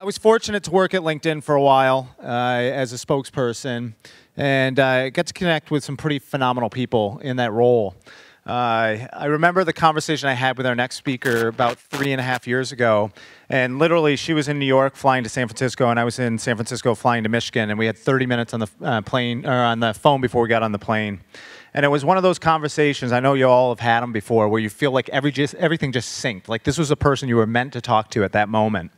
I was fortunate to work at LinkedIn for a while uh, as a spokesperson and uh, got to connect with some pretty phenomenal people in that role. Uh, I remember the conversation I had with our next speaker about three and a half years ago. And literally, she was in New York flying to San Francisco, and I was in San Francisco flying to Michigan. And we had 30 minutes on the uh, plane or on the phone before we got on the plane. And it was one of those conversations, I know you all have had them before, where you feel like every just, everything just synced. Like this was a person you were meant to talk to at that moment.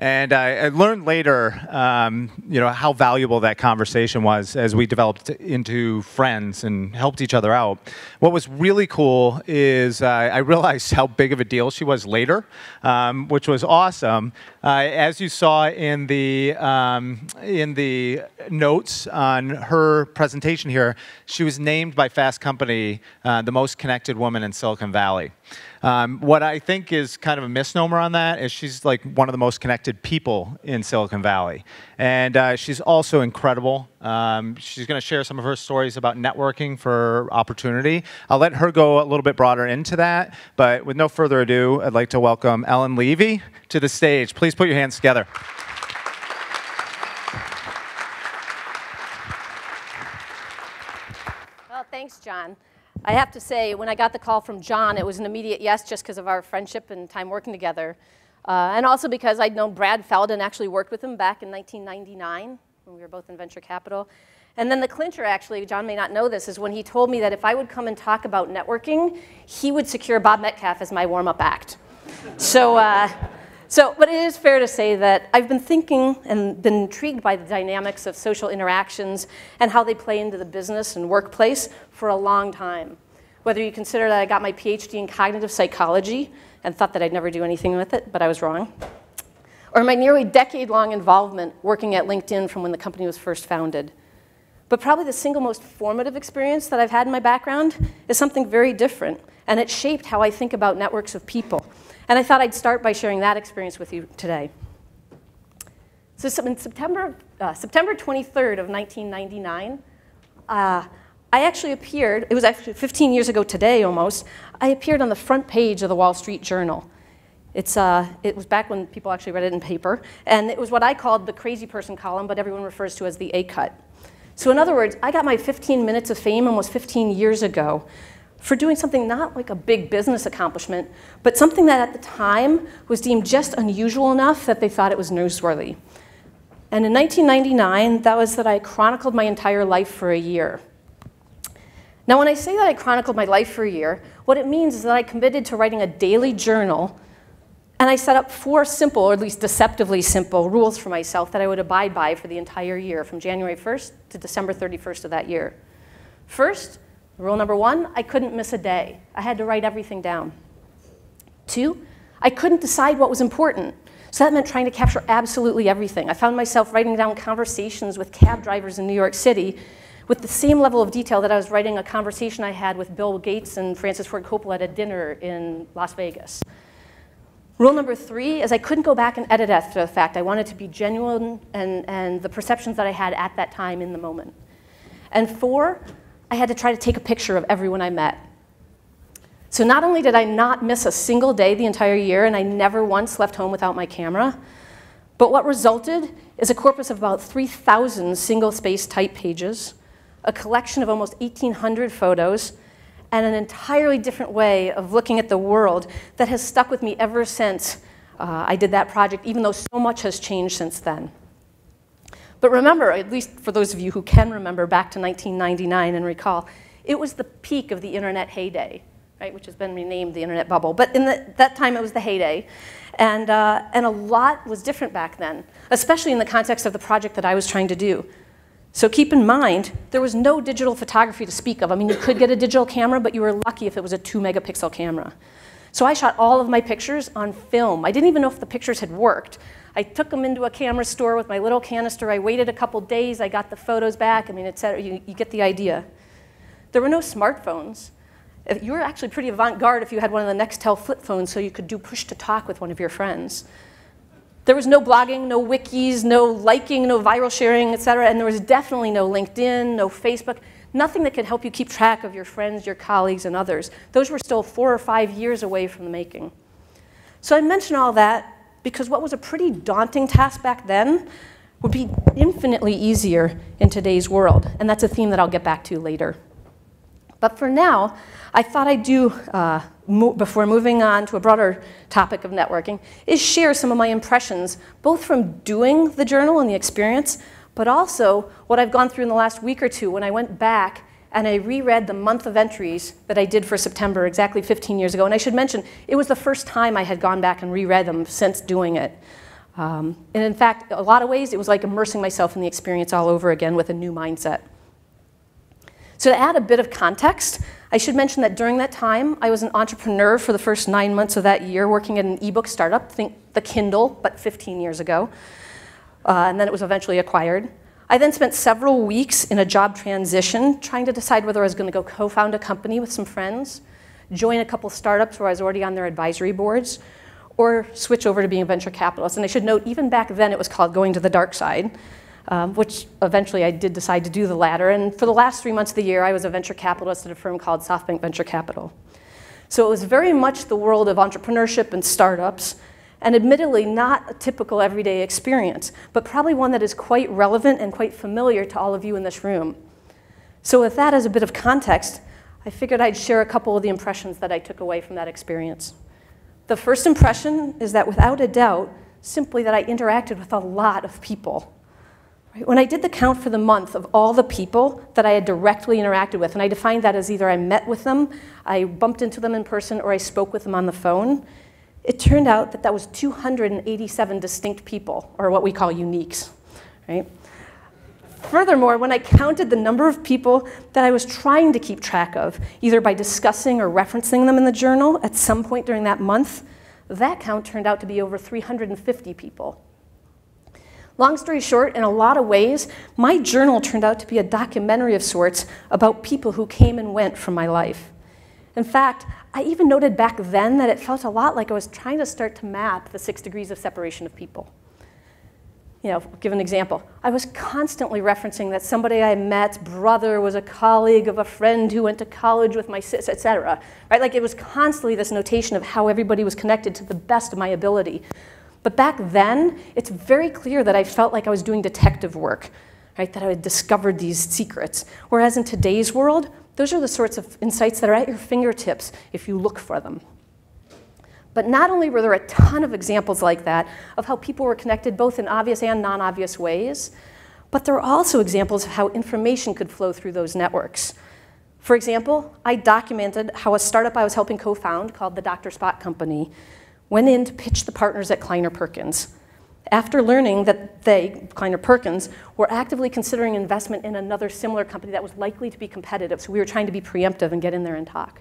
And I, I learned later, um, you know, how valuable that conversation was as we developed into friends and helped each other out. What was really cool is uh, I realized how big of a deal she was later, um, which was awesome. Uh, as you saw in the um, in the notes on her presentation here, she was named by Fast Company uh, the most connected woman in Silicon Valley. Um, what I think is kind of a misnomer on that is she's like one of the most connected people in Silicon Valley. And uh, she's also incredible. Um, she's going to share some of her stories about networking for opportunity. I'll let her go a little bit broader into that. But with no further ado, I'd like to welcome Ellen Levy to the stage. Please put your hands together. Well, thanks, John. I have to say, when I got the call from John, it was an immediate yes just because of our friendship and time working together. Uh, and also because I'd known Brad Felden, actually worked with him back in 1999 when we were both in venture capital. And then the clincher, actually, John may not know this, is when he told me that if I would come and talk about networking, he would secure Bob Metcalfe as my warm up act. so, uh, so, but it is fair to say that I've been thinking and been intrigued by the dynamics of social interactions and how they play into the business and workplace for a long time. Whether you consider that I got my PhD in cognitive psychology and thought that I'd never do anything with it, but I was wrong, or my nearly decade long involvement working at LinkedIn from when the company was first founded. But probably the single most formative experience that I've had in my background is something very different, and it shaped how I think about networks of people. And I thought I'd start by sharing that experience with you today. So in September, uh, September 23rd of 1999, uh, I actually appeared, it was actually 15 years ago today almost, I appeared on the front page of the Wall Street Journal. It's, uh, it was back when people actually read it in paper, and it was what I called the crazy person column, but everyone refers to as the A-cut. So in other words, I got my 15 minutes of fame almost 15 years ago for doing something not like a big business accomplishment, but something that at the time was deemed just unusual enough that they thought it was newsworthy. And in 1999, that was that I chronicled my entire life for a year. Now, when I say that I chronicled my life for a year, what it means is that I committed to writing a daily journal, and I set up four simple, or at least deceptively simple, rules for myself that I would abide by for the entire year, from January 1st to December 31st of that year. First, Rule number one, I couldn't miss a day. I had to write everything down. Two, I couldn't decide what was important. So that meant trying to capture absolutely everything. I found myself writing down conversations with cab drivers in New York City with the same level of detail that I was writing a conversation I had with Bill Gates and Francis Ford Coppola at a dinner in Las Vegas. Rule number three is I couldn't go back and edit after the fact. I wanted to be genuine and, and the perceptions that I had at that time in the moment. And four, I had to try to take a picture of everyone I met. So not only did I not miss a single day the entire year, and I never once left home without my camera, but what resulted is a corpus of about 3,000 single-space type pages, a collection of almost 1,800 photos, and an entirely different way of looking at the world that has stuck with me ever since uh, I did that project, even though so much has changed since then. But remember, at least for those of you who can remember back to 1999 and recall, it was the peak of the internet heyday, right, which has been renamed the internet bubble. But in the, that time, it was the heyday. And, uh, and a lot was different back then, especially in the context of the project that I was trying to do. So keep in mind, there was no digital photography to speak of. I mean, you could get a digital camera, but you were lucky if it was a two megapixel camera. So I shot all of my pictures on film. I didn't even know if the pictures had worked. I took them into a camera store with my little canister. I waited a couple days. I got the photos back. I mean, et cetera. You, you get the idea. There were no smartphones. Uh, you were actually pretty avant-garde if you had one of the Nextel flip phones so you could do push-to-talk with one of your friends. There was no blogging, no wikis, no liking, no viral sharing, et cetera. And there was definitely no LinkedIn, no Facebook, nothing that could help you keep track of your friends, your colleagues, and others. Those were still four or five years away from the making. So I mention all that because what was a pretty daunting task back then would be infinitely easier in today's world. And that's a theme that I'll get back to later. But for now, I thought I'd do, uh, mo before moving on to a broader topic of networking, is share some of my impressions, both from doing the journal and the experience, but also what I've gone through in the last week or two when I went back and I reread the month of entries that I did for September exactly 15 years ago. And I should mention, it was the first time I had gone back and reread them since doing it. Um, and in fact, a lot of ways, it was like immersing myself in the experience all over again with a new mindset. So to add a bit of context, I should mention that during that time, I was an entrepreneur for the first nine months of that year, working at an ebook startup, think the Kindle, but 15 years ago. Uh, and then it was eventually acquired. I then spent several weeks in a job transition, trying to decide whether I was going to go co-found a company with some friends, join a couple startups where I was already on their advisory boards, or switch over to being a venture capitalist. And I should note, even back then, it was called going to the dark side um, which eventually I did decide to do the latter. And for the last three months of the year, I was a venture capitalist at a firm called SoftBank Venture Capital. So it was very much the world of entrepreneurship and startups, and admittedly not a typical everyday experience, but probably one that is quite relevant and quite familiar to all of you in this room. So with that as a bit of context, I figured I'd share a couple of the impressions that I took away from that experience. The first impression is that without a doubt, simply that I interacted with a lot of people. When I did the count for the month of all the people that I had directly interacted with, and I defined that as either I met with them, I bumped into them in person, or I spoke with them on the phone, it turned out that that was 287 distinct people, or what we call uniques, right? Furthermore, when I counted the number of people that I was trying to keep track of, either by discussing or referencing them in the journal at some point during that month, that count turned out to be over 350 people. Long story short, in a lot of ways, my journal turned out to be a documentary of sorts about people who came and went from my life. In fact, I even noted back then that it felt a lot like I was trying to start to map the six degrees of separation of people. You know, give an example. I was constantly referencing that somebody I met, brother was a colleague of a friend who went to college with my sis, etc. Right? Like it was constantly this notation of how everybody was connected to the best of my ability. But back then, it's very clear that I felt like I was doing detective work, right? That I had discovered these secrets. Whereas in today's world, those are the sorts of insights that are at your fingertips if you look for them. But not only were there a ton of examples like that of how people were connected both in obvious and non-obvious ways, but there are also examples of how information could flow through those networks. For example, I documented how a startup I was helping co-found called the Dr. Spot Company went in to pitch the partners at Kleiner Perkins. After learning that they, Kleiner Perkins, were actively considering investment in another similar company that was likely to be competitive, so we were trying to be preemptive and get in there and talk.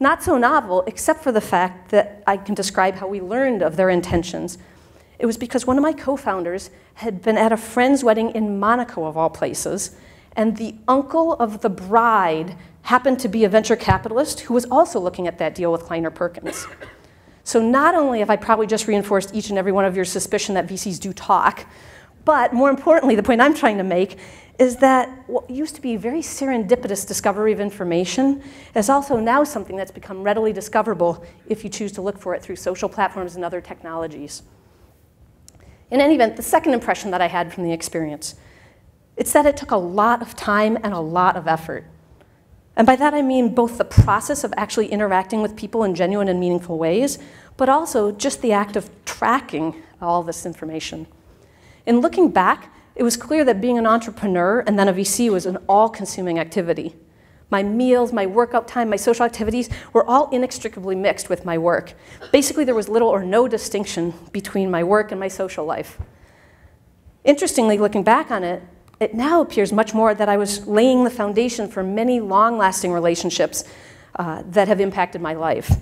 Not so novel, except for the fact that I can describe how we learned of their intentions. It was because one of my co founders had been at a friend's wedding in Monaco, of all places, and the uncle of the bride happened to be a venture capitalist who was also looking at that deal with Kleiner Perkins. So not only have I probably just reinforced each and every one of your suspicion that VCs do talk, but more importantly, the point I'm trying to make is that what used to be very serendipitous discovery of information is also now something that's become readily discoverable if you choose to look for it through social platforms and other technologies. In any event, the second impression that I had from the experience, it's that it took a lot of time and a lot of effort. And by that I mean both the process of actually interacting with people in genuine and meaningful ways, but also just the act of tracking all this information. In looking back, it was clear that being an entrepreneur and then a VC was an all consuming activity. My meals, my workout time, my social activities were all inextricably mixed with my work. Basically, there was little or no distinction between my work and my social life. Interestingly, looking back on it, it now appears much more that I was laying the foundation for many long-lasting relationships uh, that have impacted my life.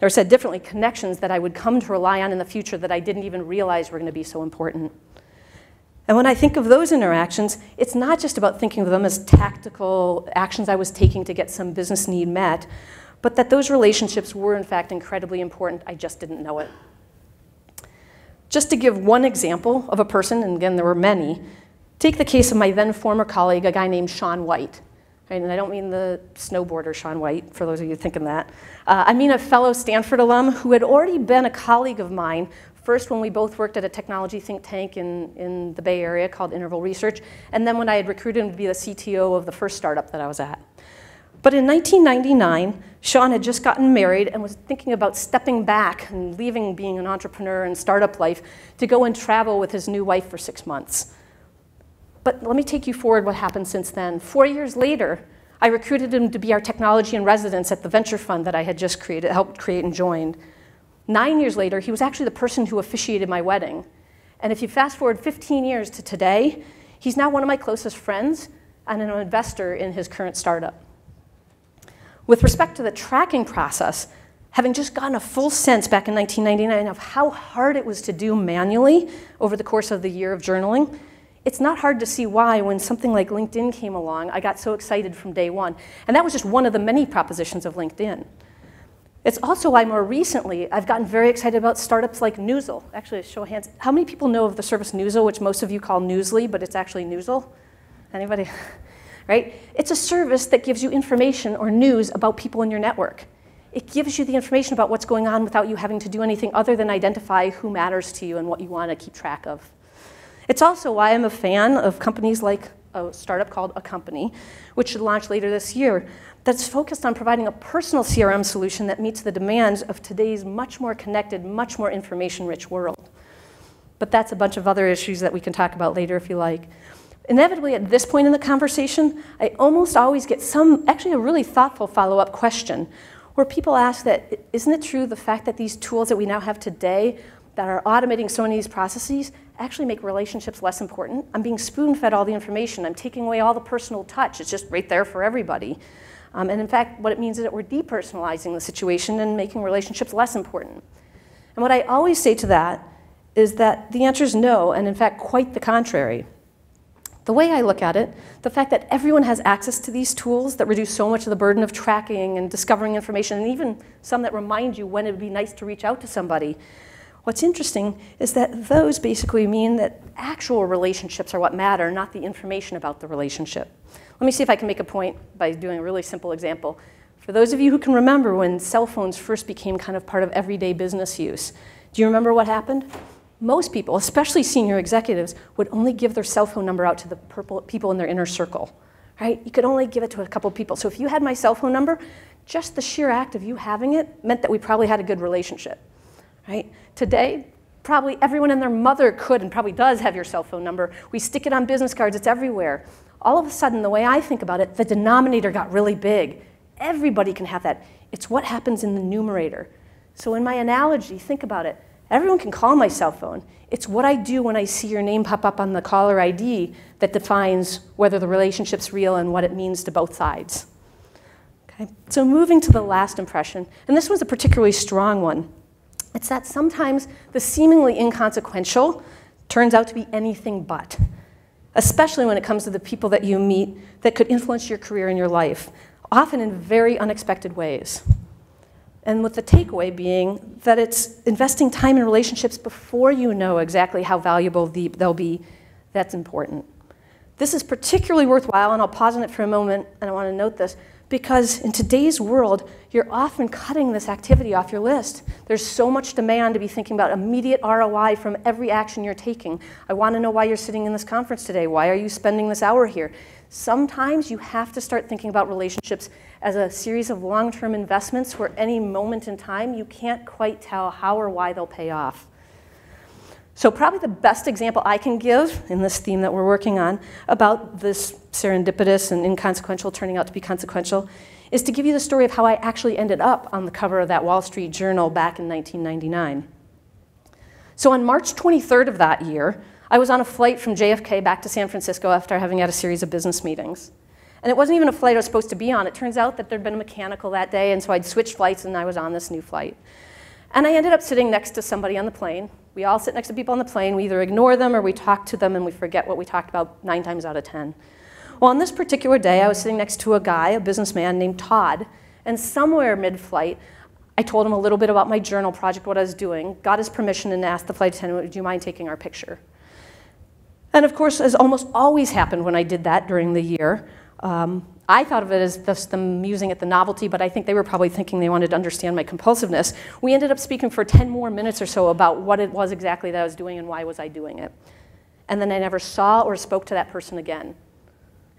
Or said differently, connections that I would come to rely on in the future that I didn't even realize were going to be so important. And when I think of those interactions, it's not just about thinking of them as tactical actions I was taking to get some business need met, but that those relationships were in fact incredibly important. I just didn't know it. Just to give one example of a person, and again, there were many, Take the case of my then former colleague, a guy named Sean White. Right? And I don't mean the snowboarder Sean White, for those of you thinking that. Uh, I mean a fellow Stanford alum who had already been a colleague of mine First, when we both worked at a technology think tank in, in the Bay Area called Interval Research, and then when I had recruited him to be the CTO of the first startup that I was at. But in 1999, Sean had just gotten married and was thinking about stepping back and leaving being an entrepreneur and startup life to go and travel with his new wife for six months. But let me take you forward what happened since then. Four years later, I recruited him to be our technology in residence at the venture fund that I had just created, helped create and joined. Nine years later, he was actually the person who officiated my wedding. And if you fast forward 15 years to today, he's now one of my closest friends and an investor in his current startup. With respect to the tracking process, having just gotten a full sense back in 1999 of how hard it was to do manually over the course of the year of journaling, it's not hard to see why when something like LinkedIn came along, I got so excited from day one. And that was just one of the many propositions of LinkedIn. It's also why more recently I've gotten very excited about startups like Newsle. Actually, a show of hands. How many people know of the service Newsle, which most of you call Newsly, but it's actually Newsle? Anybody? right? It's a service that gives you information or news about people in your network. It gives you the information about what's going on without you having to do anything other than identify who matters to you and what you want to keep track of. It's also why I'm a fan of companies like a startup called Accompany, which should launch later this year, that's focused on providing a personal CRM solution that meets the demands of today's much more connected, much more information-rich world. But that's a bunch of other issues that we can talk about later if you like. Inevitably, at this point in the conversation, I almost always get some, actually a really thoughtful follow-up question, where people ask that, isn't it true the fact that these tools that we now have today that are automating so many of these processes actually make relationships less important? I'm being spoon-fed all the information. I'm taking away all the personal touch. It's just right there for everybody. Um, and in fact, what it means is that we're depersonalizing the situation and making relationships less important. And what I always say to that is that the answer is no, and in fact, quite the contrary. The way I look at it, the fact that everyone has access to these tools that reduce so much of the burden of tracking and discovering information, and even some that remind you when it would be nice to reach out to somebody. What's interesting is that those basically mean that actual relationships are what matter, not the information about the relationship. Let me see if I can make a point by doing a really simple example. For those of you who can remember when cell phones first became kind of part of everyday business use, do you remember what happened? Most people, especially senior executives, would only give their cell phone number out to the people in their inner circle, right? You could only give it to a couple people. So if you had my cell phone number, just the sheer act of you having it meant that we probably had a good relationship, right? Today, probably everyone and their mother could and probably does have your cell phone number. We stick it on business cards, it's everywhere all of a sudden, the way I think about it, the denominator got really big. Everybody can have that. It's what happens in the numerator. So in my analogy, think about it. Everyone can call my cell phone. It's what I do when I see your name pop up on the caller ID that defines whether the relationship's real and what it means to both sides. Okay? So moving to the last impression, and this was a particularly strong one. It's that sometimes the seemingly inconsequential turns out to be anything but especially when it comes to the people that you meet that could influence your career and your life, often in very unexpected ways. And with the takeaway being that it's investing time in relationships before you know exactly how valuable they'll be that's important. This is particularly worthwhile, and I'll pause on it for a moment, and I want to note this, because in today's world, you're often cutting this activity off your list. There's so much demand to be thinking about immediate ROI from every action you're taking. I want to know why you're sitting in this conference today. Why are you spending this hour here? Sometimes you have to start thinking about relationships as a series of long-term investments where any moment in time you can't quite tell how or why they'll pay off. So probably the best example I can give in this theme that we're working on about this serendipitous and inconsequential turning out to be consequential is to give you the story of how I actually ended up on the cover of that Wall Street Journal back in 1999. So on March 23rd of that year, I was on a flight from JFK back to San Francisco after having had a series of business meetings. And it wasn't even a flight I was supposed to be on. It turns out that there'd been a mechanical that day, and so I'd switched flights and I was on this new flight. And I ended up sitting next to somebody on the plane. We all sit next to people on the plane. We either ignore them or we talk to them and we forget what we talked about nine times out of 10. Well, on this particular day, I was sitting next to a guy, a businessman named Todd, and somewhere mid-flight, I told him a little bit about my journal project, what I was doing, got his permission and asked the flight attendant, would you mind taking our picture? And of course, as almost always happened when I did that during the year, Um, I thought of it as just them using it the novelty, but I think they were probably thinking they wanted to understand my compulsiveness. We ended up speaking for 10 more minutes or so about what it was exactly that I was doing and why was I doing it. And then I never saw or spoke to that person again.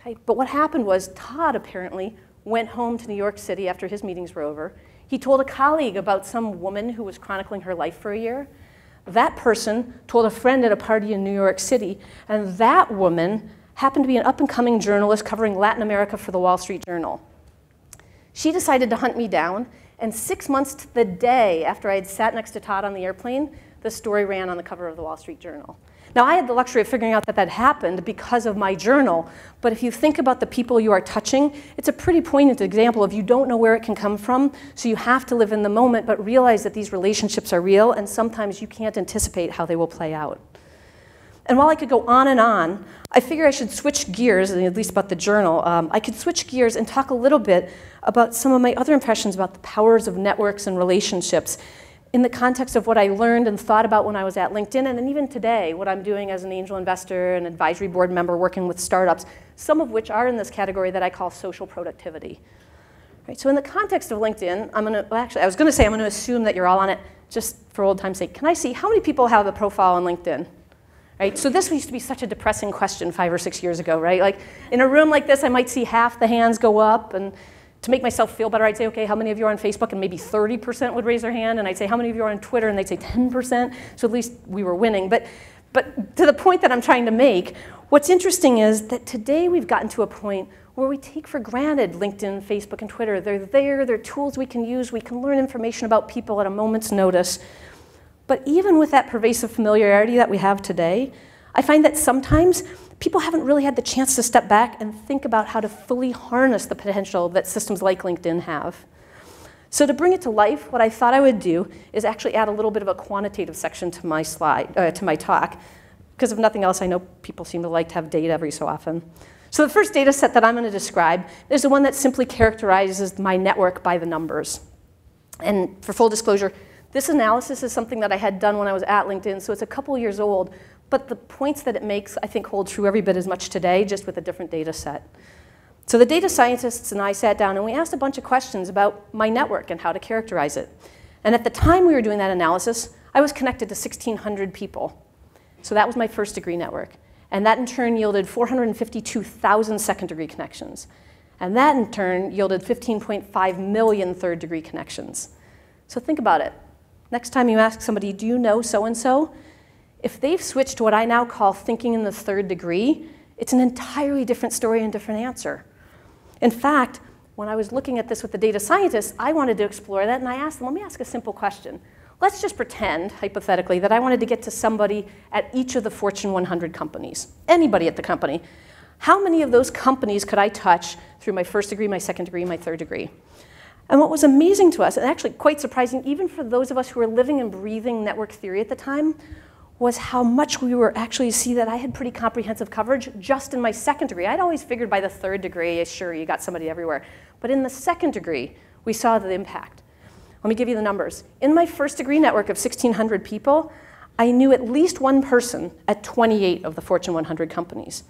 Okay? But what happened was Todd apparently went home to New York City after his meetings were over. He told a colleague about some woman who was chronicling her life for a year. That person told a friend at a party in New York City, and that woman happened to be an up and coming journalist covering Latin America for the Wall Street Journal. She decided to hunt me down, and six months to the day after I had sat next to Todd on the airplane, the story ran on the cover of the Wall Street Journal. Now, I had the luxury of figuring out that that happened because of my journal, but if you think about the people you are touching, it's a pretty poignant example of you don't know where it can come from, so you have to live in the moment, but realize that these relationships are real, and sometimes you can't anticipate how they will play out. And while I could go on and on, I figure I should switch gears, at least about the journal. Um, I could switch gears and talk a little bit about some of my other impressions about the powers of networks and relationships in the context of what I learned and thought about when I was at LinkedIn, and then even today, what I'm doing as an angel investor and advisory board member working with startups, some of which are in this category that I call social productivity. Right, so in the context of LinkedIn, I'm going to, well, actually, I was going to say I'm going to assume that you're all on it just for old time's sake. Can I see how many people have a profile on LinkedIn? Right, so this used to be such a depressing question five or six years ago, right? Like in a room like this, I might see half the hands go up, and to make myself feel better, I'd say, okay, how many of you are on Facebook? And maybe 30% would raise their hand. And I'd say, how many of you are on Twitter? And they'd say 10%. So at least we were winning. But, but to the point that I'm trying to make, what's interesting is that today we've gotten to a point where we take for granted LinkedIn, Facebook, and Twitter. They're there, they're tools we can use, we can learn information about people at a moment's notice. But even with that pervasive familiarity that we have today, I find that sometimes people haven't really had the chance to step back and think about how to fully harness the potential that systems like LinkedIn have. So to bring it to life, what I thought I would do is actually add a little bit of a quantitative section to my slide, uh, to my talk. Because if nothing else, I know people seem to like to have data every so often. So the first data set that I'm going to describe is the one that simply characterizes my network by the numbers. And for full disclosure, this analysis is something that I had done when I was at LinkedIn, so it's a couple years old, but the points that it makes, I think, hold true every bit as much today, just with a different data set. So the data scientists and I sat down and we asked a bunch of questions about my network and how to characterize it. And at the time we were doing that analysis, I was connected to 1,600 people. So that was my first degree network. And that in turn yielded 452,000 second degree connections. And that in turn yielded 15.5 million third degree connections. So think about it. Next time you ask somebody, do you know so and so? If they've switched to what I now call thinking in the third degree, it's an entirely different story and different answer. In fact, when I was looking at this with the data scientists, I wanted to explore that, and I asked them, let me ask a simple question. Let's just pretend, hypothetically, that I wanted to get to somebody at each of the Fortune 100 companies, anybody at the company. How many of those companies could I touch through my first degree, my second degree, my third degree? And what was amazing to us, and actually quite surprising, even for those of us who were living and breathing network theory at the time, was how much we were actually see that I had pretty comprehensive coverage just in my second degree. I'd always figured by the third degree, eh, sure, you got somebody everywhere. But in the second degree, we saw the impact. Let me give you the numbers. In my first degree network of 1,600 people, I knew at least one person at 28 of the Fortune 100 companies.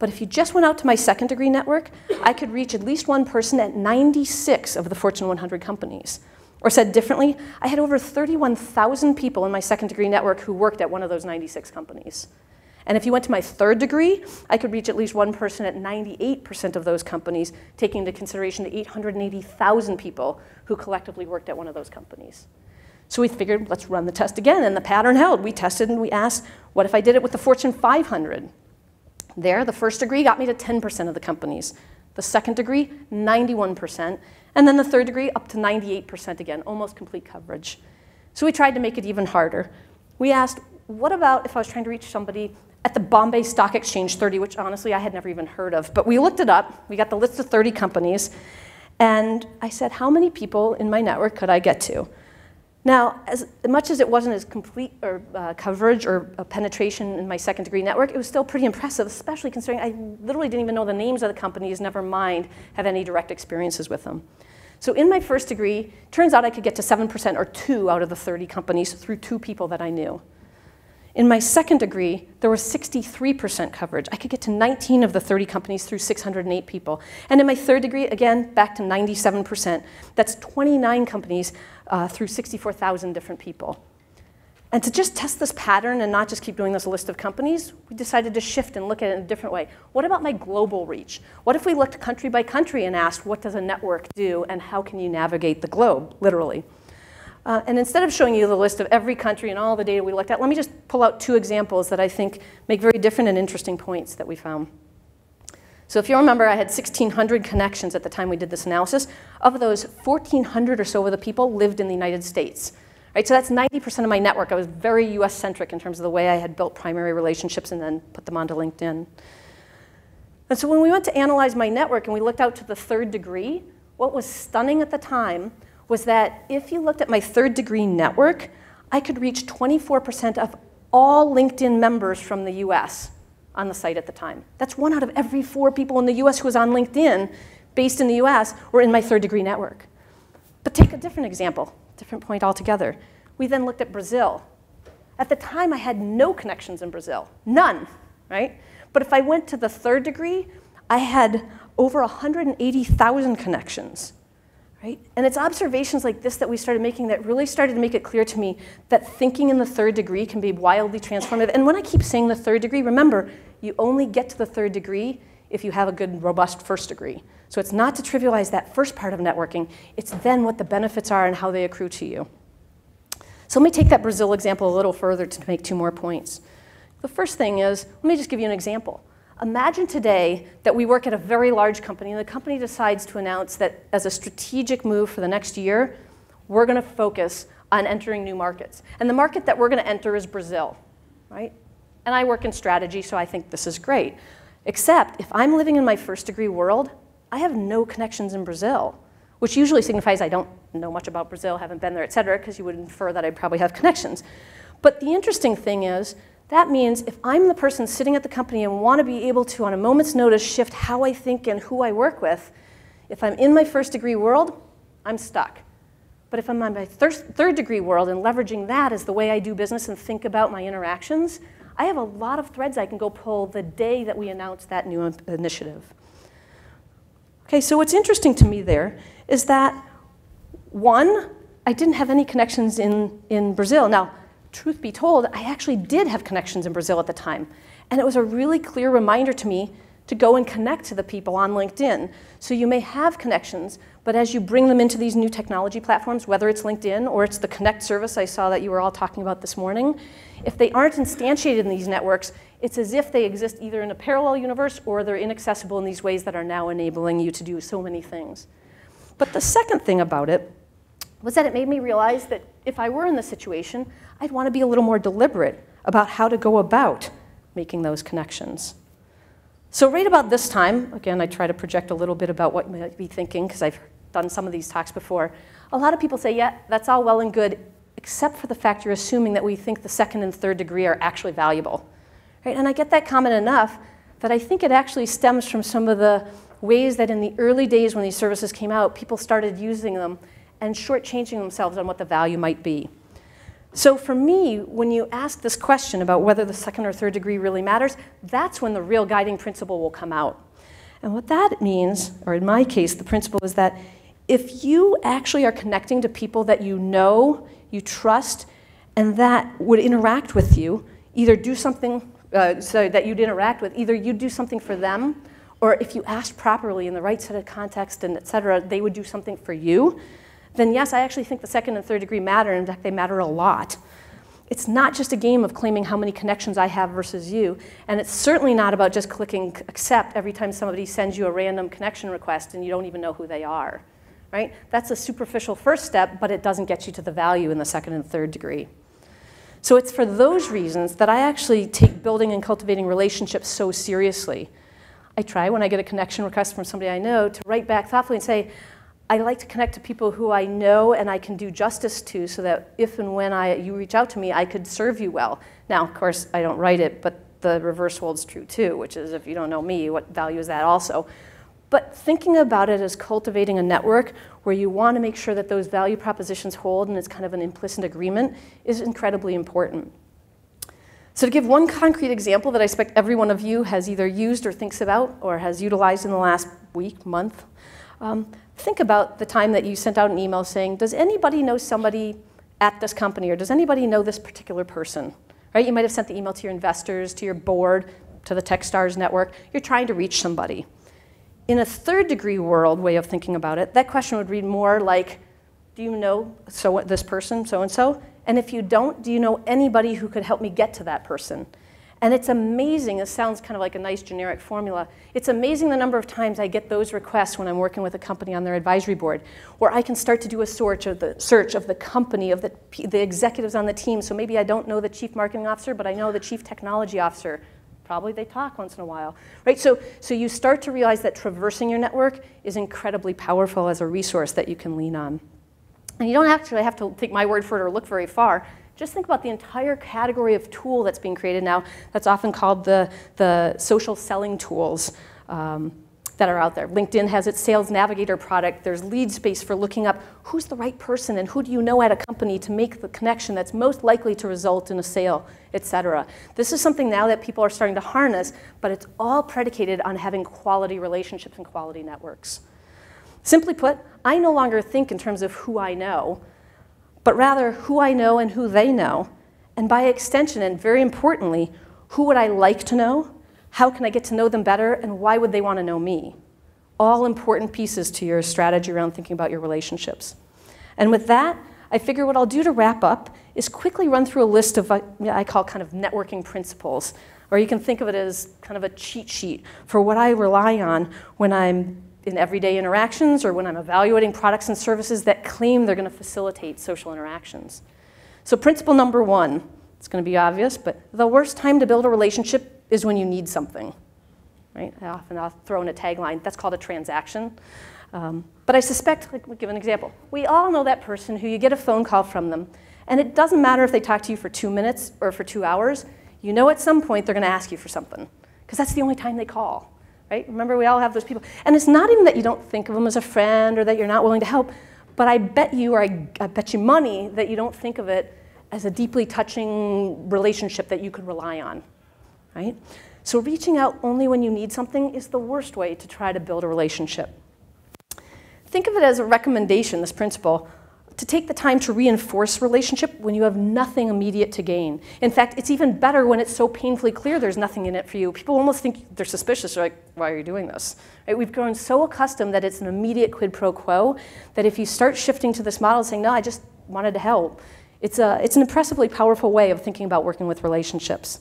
But if you just went out to my second degree network, I could reach at least one person at 96 of the Fortune 100 companies. Or said differently, I had over 31,000 people in my second degree network who worked at one of those 96 companies. And if you went to my third degree, I could reach at least one person at 98% of those companies, taking into consideration the 880,000 people who collectively worked at one of those companies. So we figured, let's run the test again, and the pattern held. We tested and we asked, what if I did it with the Fortune 500? There, the first degree got me to 10% of the companies. The second degree, 91%. And then the third degree, up to 98% again, almost complete coverage. So we tried to make it even harder. We asked, what about if I was trying to reach somebody at the Bombay Stock Exchange 30, which honestly I had never even heard of. But we looked it up. We got the list of 30 companies. And I said, how many people in my network could I get to? Now, as much as it wasn't as complete or uh, coverage or penetration in my second degree network, it was still pretty impressive, especially considering I literally didn't even know the names of the companies, never mind have any direct experiences with them. So in my first degree, turns out I could get to 7% or two out of the 30 companies through two people that I knew. In my second degree, there was 63% coverage. I could get to 19 of the 30 companies through 608 people. And in my third degree, again, back to 97%. That's 29 companies uh, through 64,000 different people. And to just test this pattern and not just keep doing this list of companies, we decided to shift and look at it in a different way. What about my global reach? What if we looked country by country and asked, what does a network do and how can you navigate the globe, literally? Uh, and instead of showing you the list of every country and all the data we looked at, let me just pull out two examples that I think make very different and interesting points that we found. So if you remember, I had 1,600 connections at the time we did this analysis. Of those, 1,400 or so of the people lived in the United States. Right, so that's 90% of my network. I was very US-centric in terms of the way I had built primary relationships and then put them onto LinkedIn. And so when we went to analyze my network and we looked out to the third degree, what was stunning at the time was that if you looked at my third degree network, I could reach 24% of all LinkedIn members from the US on the site at the time. That's one out of every four people in the US who was on LinkedIn based in the US were in my third degree network. But take a different example different point altogether. We then looked at Brazil. At the time, I had no connections in Brazil, none, right? But if I went to the third degree, I had over 180,000 connections, right? And it's observations like this that we started making that really started to make it clear to me that thinking in the third degree can be wildly transformative. And when I keep saying the third degree, remember, you only get to the third degree if you have a good, robust first degree. So it's not to trivialize that first part of networking, it's then what the benefits are and how they accrue to you. So let me take that Brazil example a little further to make two more points. The first thing is, let me just give you an example. Imagine today that we work at a very large company and the company decides to announce that as a strategic move for the next year, we're going to focus on entering new markets. And the market that we're going to enter is Brazil, right? And I work in strategy, so I think this is great. Except if I'm living in my first degree world, I have no connections in Brazil, which usually signifies I don't know much about Brazil, haven't been there, et cetera, because you would infer that I'd probably have connections. But the interesting thing is, that means if I'm the person sitting at the company and want to be able to, on a moment's notice, shift how I think and who I work with, if I'm in my first degree world, I'm stuck. But if I'm in my third degree world and leveraging that as the way I do business and think about my interactions, I have a lot of threads I can go pull the day that we announce that new initiative. Okay, so what's interesting to me there is that one, I didn't have any connections in, in Brazil. Now, truth be told, I actually did have connections in Brazil at the time. And it was a really clear reminder to me to go and connect to the people on LinkedIn. So you may have connections, but as you bring them into these new technology platforms, whether it's LinkedIn or it's the Connect service I saw that you were all talking about this morning, if they aren't instantiated in these networks, it's as if they exist either in a parallel universe or they're inaccessible in these ways that are now enabling you to do so many things. But the second thing about it was that it made me realize that if I were in this situation, I'd want to be a little more deliberate about how to go about making those connections. So right about this time, again, I try to project a little bit about what you might be thinking because I've done some of these talks before. A lot of people say, yeah, that's all well and good, except for the fact you're assuming that we think the second and third degree are actually valuable. Right? And I get that comment enough that I think it actually stems from some of the ways that in the early days when these services came out, people started using them and shortchanging themselves on what the value might be. So for me, when you ask this question about whether the second or third degree really matters, that's when the real guiding principle will come out. And what that means, or in my case, the principle is that if you actually are connecting to people that you know, you trust, and that would interact with you, either do something uh, so that you'd interact with, either you'd do something for them, or if you asked properly in the right set of context and et cetera, they would do something for you, then yes, I actually think the second and third degree matter. In fact, they matter a lot. It's not just a game of claiming how many connections I have versus you, and it's certainly not about just clicking accept every time somebody sends you a random connection request and you don't even know who they are, right? That's a superficial first step, but it doesn't get you to the value in the second and third degree. So it's for those reasons that I actually take building and cultivating relationships so seriously. I try when I get a connection request from somebody I know to write back thoughtfully and say, I like to connect to people who I know and I can do justice to so that if and when I, you reach out to me, I could serve you well. Now, of course, I don't write it, but the reverse holds true too, which is if you don't know me, what value is that also? But thinking about it as cultivating a network where you want to make sure that those value propositions hold and it's kind of an implicit agreement is incredibly important. So to give one concrete example that I expect every one of you has either used or thinks about or has utilized in the last week, month, um, think about the time that you sent out an email saying, does anybody know somebody at this company or does anybody know this particular person? Right? You might have sent the email to your investors, to your board, to the Techstars network. You're trying to reach somebody. In a third degree world way of thinking about it, that question would read more like, do you know so this person, so and so? And if you don't, do you know anybody who could help me get to that person? And it's amazing, this sounds kind of like a nice generic formula. It's amazing the number of times I get those requests when I'm working with a company on their advisory board, where I can start to do a search of the, search of the company, of the, the executives on the team. So maybe I don't know the chief marketing officer, but I know the chief technology officer. Probably they talk once in a while, right? So, so you start to realize that traversing your network is incredibly powerful as a resource that you can lean on. And you don't actually have to take my word for it or look very far. Just think about the entire category of tool that's being created now that's often called the, the social selling tools um, that are out there. LinkedIn has its Sales Navigator product. There's Leadspace for looking up who's the right person and who do you know at a company to make the connection that's most likely to result in a sale, et cetera. This is something now that people are starting to harness, but it's all predicated on having quality relationships and quality networks. Simply put, I no longer think in terms of who I know, but rather who I know and who they know. And by extension, and very importantly, who would I like to know? How can I get to know them better? And why would they want to know me? All important pieces to your strategy around thinking about your relationships. And with that, I figure what I'll do to wrap up is quickly run through a list of uh, what I call kind of networking principles. Or you can think of it as kind of a cheat sheet for what I rely on when I'm in everyday interactions or when I'm evaluating products and services that claim they're going to facilitate social interactions. So principle number one, it's going to be obvious, but the worst time to build a relationship is when you need something. Right? I often I'll throw in a tagline, that's called a transaction. Um, but I suspect, like, we'll give an example. We all know that person who you get a phone call from them, and it doesn't matter if they talk to you for two minutes or for two hours, you know at some point they're going to ask you for something, because that's the only time they call right? Remember, we all have those people. And it's not even that you don't think of them as a friend or that you're not willing to help, but I bet you, or I, I bet you money, that you don't think of it as a deeply touching relationship that you could rely on, right? So reaching out only when you need something is the worst way to try to build a relationship. Think of it as a recommendation, this principle, to take the time to reinforce relationship when you have nothing immediate to gain. In fact, it's even better when it's so painfully clear there's nothing in it for you. People almost think they're suspicious. They're like, why are you doing this? Right? We've grown so accustomed that it's an immediate quid pro quo that if you start shifting to this model saying, no, I just wanted to help, it's, a, it's an impressively powerful way of thinking about working with relationships.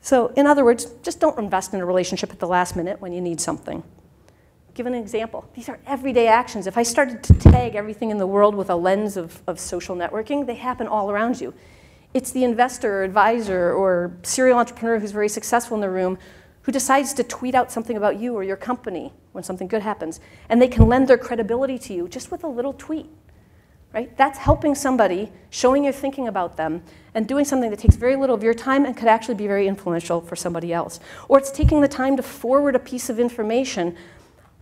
So in other words, just don't invest in a relationship at the last minute when you need something give an example. These are everyday actions. If I started to tag everything in the world with a lens of, of social networking, they happen all around you. It's the investor or advisor or serial entrepreneur who's very successful in the room who decides to tweet out something about you or your company when something good happens. And they can lend their credibility to you just with a little tweet. Right? That's helping somebody, showing you're thinking about them, and doing something that takes very little of your time and could actually be very influential for somebody else. Or it's taking the time to forward a piece of information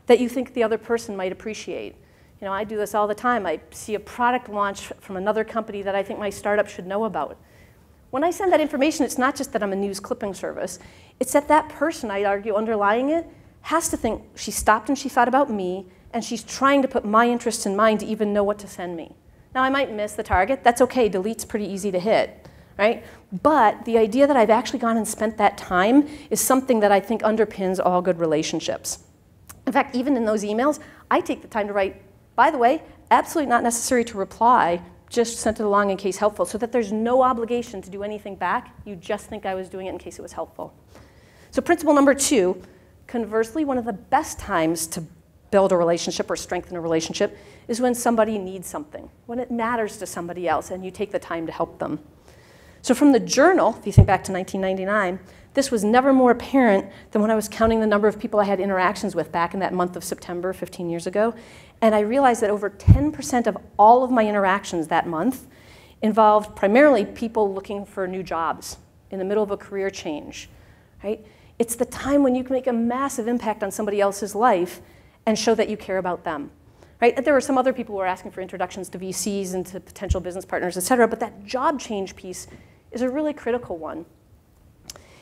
that you think the other person might appreciate. You know, I do this all the time. I see a product launch from another company that I think my startup should know about. When I send that information, it's not just that I'm a news clipping service. It's that that person, I'd argue, underlying it, has to think she stopped and she thought about me, and she's trying to put my interests in mind to even know what to send me. Now, I might miss the target. That's okay. Delete's pretty easy to hit, right? But the idea that I've actually gone and spent that time is something that I think underpins all good relationships. In fact, even in those emails, I take the time to write, by the way, absolutely not necessary to reply, just sent it along in case helpful, so that there's no obligation to do anything back. You just think I was doing it in case it was helpful. So principle number two, conversely, one of the best times to build a relationship or strengthen a relationship is when somebody needs something, when it matters to somebody else and you take the time to help them. So from the journal, if you think back to 1999, this was never more apparent than when I was counting the number of people I had interactions with back in that month of September 15 years ago. And I realized that over 10% of all of my interactions that month involved primarily people looking for new jobs in the middle of a career change. Right? It's the time when you can make a massive impact on somebody else's life and show that you care about them. Right? There were some other people who were asking for introductions to VCs and to potential business partners, et cetera, but that job change piece is a really critical one.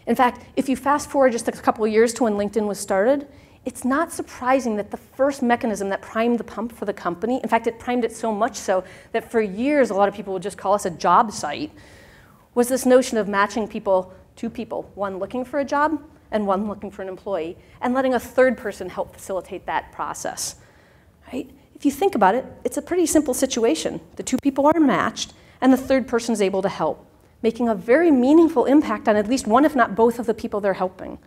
In fact, if you fast forward just a couple of years to when LinkedIn was started, it's not surprising that the first mechanism that primed the pump for the company, in fact, it primed it so much so that for years a lot of people would just call us a job site, was this notion of matching people, two people, one looking for a job and one looking for an employee, and letting a third person help facilitate that process. Right? If you think about it, it's a pretty simple situation. The two people are matched, and the third person is able to help, making a very meaningful impact on at least one, if not both, of the people they're helping.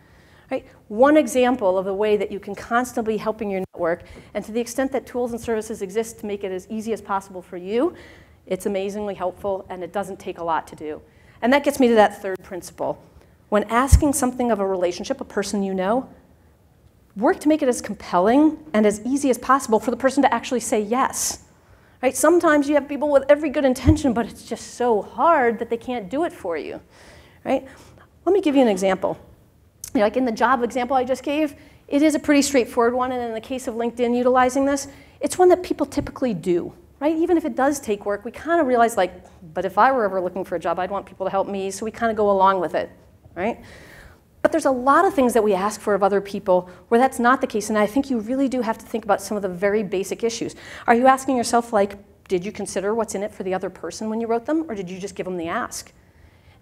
Right? One example of the way that you can constantly be helping your network, and to the extent that tools and services exist to make it as easy as possible for you, it's amazingly helpful and it doesn't take a lot to do. And that gets me to that third principle. When asking something of a relationship, a person you know, work to make it as compelling and as easy as possible for the person to actually say yes. Right? Sometimes you have people with every good intention, but it's just so hard that they can't do it for you. Right? Let me give you an example you know, like in the job example I just gave, it is a pretty straightforward one, and in the case of LinkedIn utilizing this, it's one that people typically do, right? Even if it does take work, we kind of realize like, but if I were ever looking for a job, I'd want people to help me, so we kind of go along with it, right? But there's a lot of things that we ask for of other people where that's not the case, and I think you really do have to think about some of the very basic issues. Are you asking yourself like, did you consider what's in it for the other person when you wrote them, or did you just give them the ask?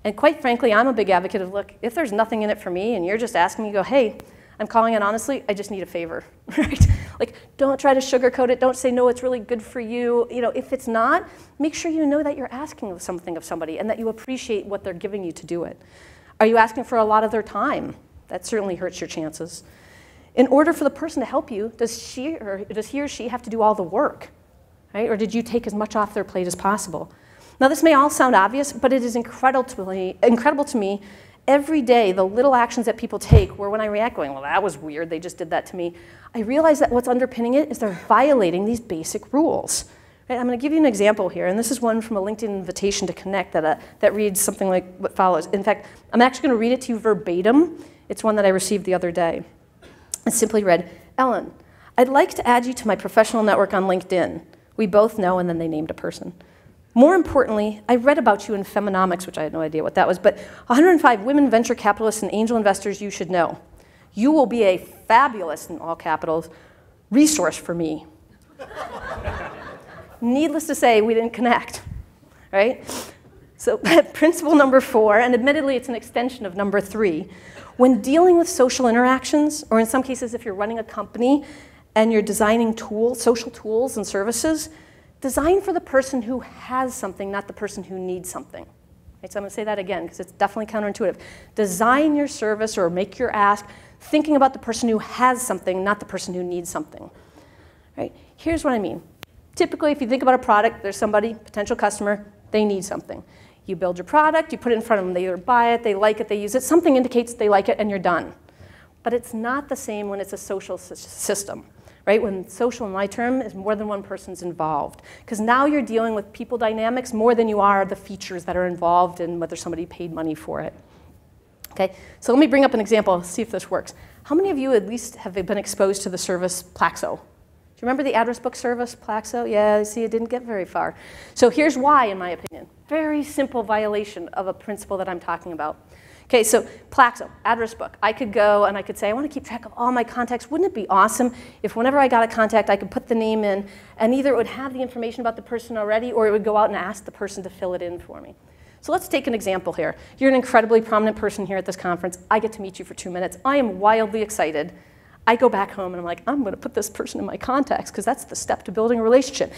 And quite frankly, I'm a big advocate of look, if there's nothing in it for me and you're just asking me, go, hey, I'm calling it honestly, I just need a favor, right? Like, don't try to sugarcoat it. Don't say, no, it's really good for you. You know, if it's not, make sure you know that you're asking something of somebody and that you appreciate what they're giving you to do it. Are you asking for a lot of their time? That certainly hurts your chances. In order for the person to help you, does, she or, does he or she have to do all the work? Right? Or did you take as much off their plate as possible? Now, this may all sound obvious, but it is incredible to me, incredible to me every day the little actions that people take where when I react going, well, that was weird, they just did that to me, I realize that what's underpinning it is they're violating these basic rules. Right? I'm going to give you an example here, and this is one from a LinkedIn invitation to connect that, uh, that reads something like what follows. In fact, I'm actually going to read it to you verbatim. It's one that I received the other day. It simply read, Ellen, I'd like to add you to my professional network on LinkedIn. We both know, and then they named a person. More importantly, I read about you in Feminomics, which I had no idea what that was, but 105 women venture capitalists and angel investors you should know. You will be a fabulous, in all capitals, resource for me. Needless to say, we didn't connect, right? So, principle number four, and admittedly it's an extension of number three, when dealing with social interactions, or in some cases if you're running a company and you're designing tools, social tools and services, Design for the person who has something, not the person who needs something. Right, so I'm going to say that again because it's definitely counterintuitive. Design your service or make your ask thinking about the person who has something, not the person who needs something. Right? Here's what I mean. Typically, if you think about a product, there's somebody, potential customer, they need something. You build your product, you put it in front of them, they either buy it, they like it, they use it, something indicates they like it, and you're done. But it's not the same when it's a social system right? When social in my term is more than one person's involved. Because now you're dealing with people dynamics more than you are the features that are involved and whether somebody paid money for it. Okay, so let me bring up an example, see if this works. How many of you at least have been exposed to the service Plaxo? Remember the address book service, Plaxo? Yeah, see, it didn't get very far. So here's why, in my opinion. Very simple violation of a principle that I'm talking about. Okay, so Plaxo, address book. I could go and I could say, I want to keep track of all my contacts. Wouldn't it be awesome if whenever I got a contact, I could put the name in and either it would have the information about the person already or it would go out and ask the person to fill it in for me. So let's take an example here. You're an incredibly prominent person here at this conference. I get to meet you for two minutes. I am wildly excited. I go back home and I'm like, I'm going to put this person in my contacts because that's the step to building a relationship.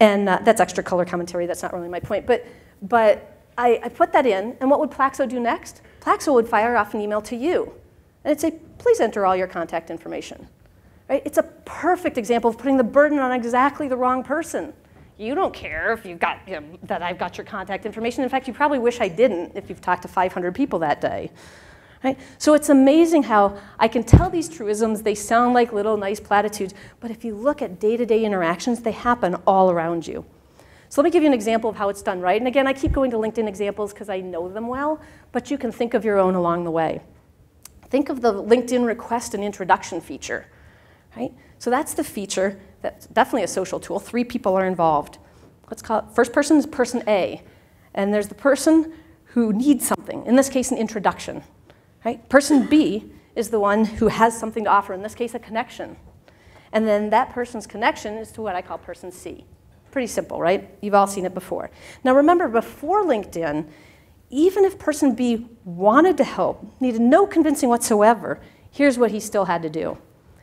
And uh, that's extra color commentary. That's not really my point. But, but I, I put that in, and what would Plaxo do next? Plaxo would fire off an email to you. And it'd say, please enter all your contact information. Right? It's a perfect example of putting the burden on exactly the wrong person. You don't care if you've got, you know, that I've got your contact information. In fact, you probably wish I didn't if you've talked to 500 people that day. Right? So it's amazing how I can tell these truisms, they sound like little nice platitudes, but if you look at day-to-day -day interactions, they happen all around you. So let me give you an example of how it's done right. And again, I keep going to LinkedIn examples because I know them well, but you can think of your own along the way. Think of the LinkedIn request and introduction feature, right? So that's the feature that's definitely a social tool. Three people are involved. Let's call it, first person is person A. And there's the person who needs something, in this case, an introduction. Right? Person B is the one who has something to offer, in this case, a connection. And then that person's connection is to what I call person C. Pretty simple, right? You've all seen it before. Now remember, before LinkedIn, even if person B wanted to help, needed no convincing whatsoever, here's what he still had to do.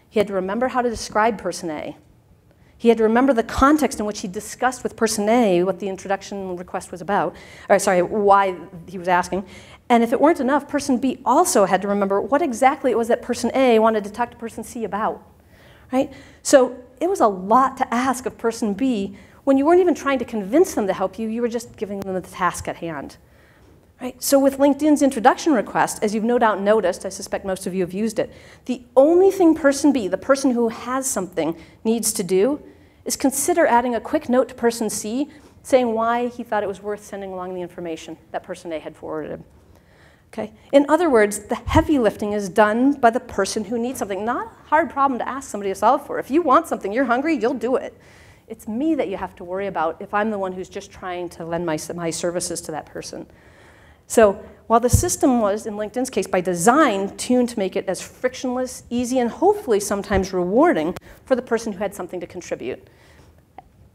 He had to remember how to describe person A. He had to remember the context in which he discussed with person A what the introduction request was about, or sorry, why he was asking. And if it weren't enough, person B also had to remember what exactly it was that person A wanted to talk to person C about, right? So it was a lot to ask of person B when you weren't even trying to convince them to help you, you were just giving them the task at hand. Right? So with LinkedIn's introduction request, as you've no doubt noticed, I suspect most of you have used it, the only thing person B, the person who has something, needs to do is consider adding a quick note to person C saying why he thought it was worth sending along the information that person A had forwarded. Okay? In other words, the heavy lifting is done by the person who needs something. Not a hard problem to ask somebody to solve for. If you want something, you're hungry, you'll do it. It's me that you have to worry about if I'm the one who's just trying to lend my, my services to that person. So while the system was, in LinkedIn's case, by design, tuned to make it as frictionless, easy, and hopefully sometimes rewarding for the person who had something to contribute.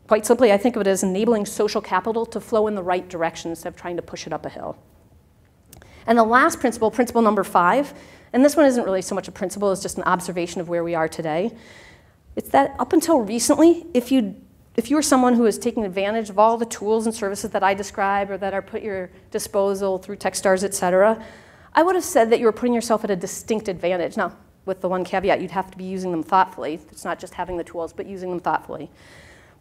Quite simply, I think of it as enabling social capital to flow in the right direction instead of trying to push it up a hill. And the last principle, principle number five, and this one isn't really so much a principle as just an observation of where we are today. It's that up until recently, if you if you were someone who is taking advantage of all the tools and services that I describe or that are put at your disposal through Techstars, et cetera, I would have said that you were putting yourself at a distinct advantage. Now, with the one caveat, you'd have to be using them thoughtfully. It's not just having the tools, but using them thoughtfully.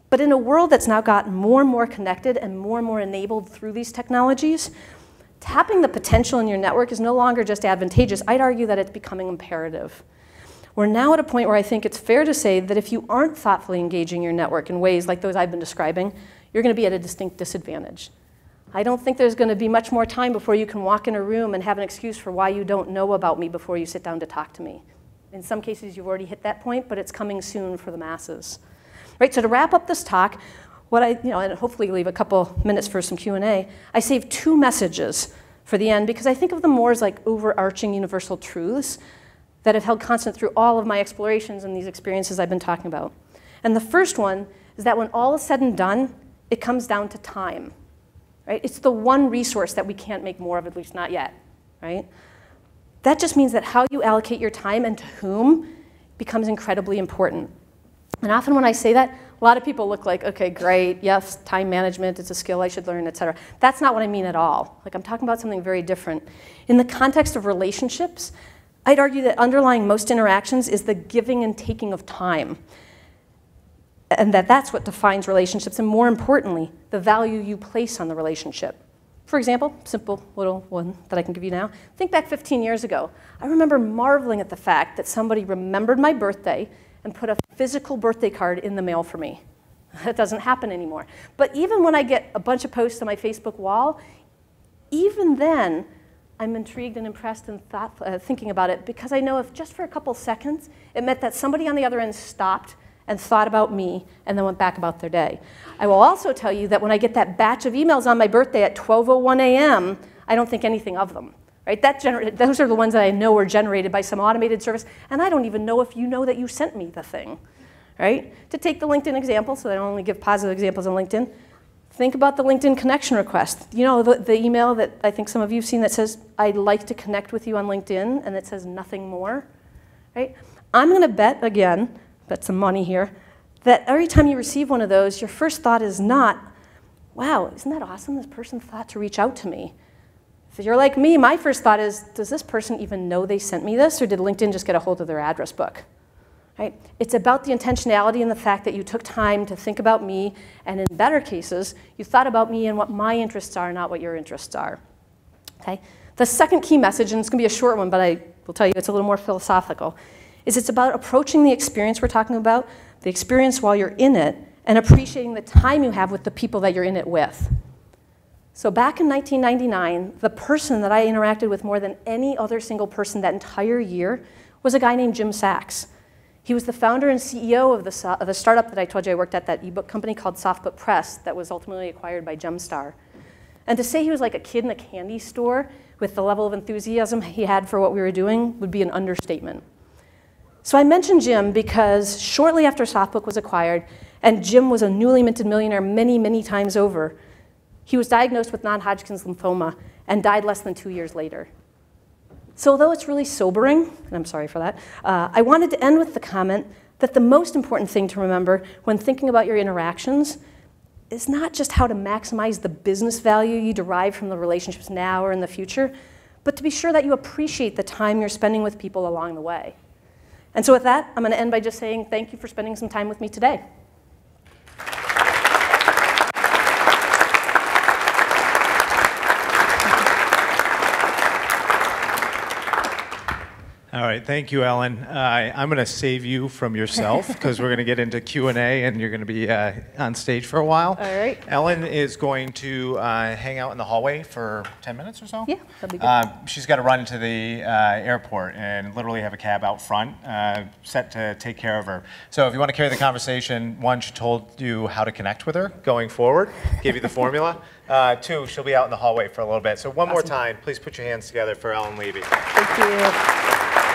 But in a world that's now gotten more and more connected and more and more enabled through these technologies, tapping the potential in your network is no longer just advantageous. I'd argue that it's becoming imperative. We're now at a point where I think it's fair to say that if you aren't thoughtfully engaging your network in ways like those I've been describing, you're going to be at a distinct disadvantage. I don't think there's going to be much more time before you can walk in a room and have an excuse for why you don't know about me before you sit down to talk to me. In some cases, you've already hit that point, but it's coming soon for the masses. Right, so to wrap up this talk, what I, you know, and hopefully leave a couple minutes for some Q&A, I saved two messages for the end because I think of them more as like overarching universal truths that have held constant through all of my explorations and these experiences I've been talking about. And the first one is that when all is said and done, it comes down to time. Right? It's the one resource that we can't make more of, at least not yet. Right? That just means that how you allocate your time and to whom becomes incredibly important. And often when I say that, a lot of people look like, okay, great, yes, time management, it's a skill I should learn, et cetera. That's not what I mean at all. Like I'm talking about something very different. In the context of relationships, I'd argue that underlying most interactions is the giving and taking of time. And that that's what defines relationships, and more importantly, the value you place on the relationship. For example, simple little one that I can give you now. Think back 15 years ago. I remember marveling at the fact that somebody remembered my birthday and put a physical birthday card in the mail for me. That doesn't happen anymore. But even when I get a bunch of posts on my Facebook wall, even then, I'm intrigued and impressed and thought, uh, thinking about it because I know if just for a couple seconds, it meant that somebody on the other end stopped and thought about me and then went back about their day. I will also tell you that when I get that batch of emails on my birthday at 12:01 a.m., I don't think anything of them. Right? That gener- those are the ones that I know were generated by some automated service, and I don't even know if you know that you sent me the thing. Right? To take the LinkedIn example, so I don't only give positive examples on LinkedIn, Think about the LinkedIn connection request. You know, the, the, email that I think some of you have seen that says, I'd like to connect with you on LinkedIn, and it says nothing more, right? I'm going to bet again, bet some money here, that every time you receive one of those, your first thought is not, wow, isn't that awesome? This person thought to reach out to me. If you're like me, my first thought is, does this person even know they sent me this, or did LinkedIn just get a hold of their address book? Right? It's about the intentionality and the fact that you took time to think about me, and in better cases, you thought about me and what my interests are, not what your interests are. Okay? The second key message, and it's going to be a short one, but I will tell you it's a little more philosophical, is it's about approaching the experience we're talking about, the experience while you're in it, and appreciating the time you have with the people that you're in it with. So back in 1999, the person that I interacted with more than any other single person that entire year was a guy named Jim Sachs. He was the founder and CEO of the, of the startup that I told you I worked at, that ebook company called Softbook Press that was ultimately acquired by Gemstar. And to say he was like a kid in a candy store with the level of enthusiasm he had for what we were doing would be an understatement. So I mentioned Jim because shortly after Softbook was acquired, and Jim was a newly minted millionaire many, many times over, he was diagnosed with non Hodgkin's lymphoma and died less than two years later. So, although it's really sobering, and I'm sorry for that, uh, I wanted to end with the comment that the most important thing to remember when thinking about your interactions is not just how to maximize the business value you derive from the relationships now or in the future, but to be sure that you appreciate the time you're spending with people along the way. And so, with that, I'm going to end by just saying thank you for spending some time with me today. All right, thank you, Ellen. Uh, I'm going to save you from yourself because we're going to get into Q and A, and you're going to be uh, on stage for a while. All right. Ellen is going to uh, hang out in the hallway for 10 minutes or so. Yeah, that'd be good. Uh, she's got to run to the uh, airport and literally have a cab out front uh, set to take care of her. So if you want to carry the conversation, one, she told you how to connect with her going forward, gave you the formula. Uh, two, she'll be out in the hallway for a little bit. So one more time, please put your hands together for Ellen Levy. Thank you.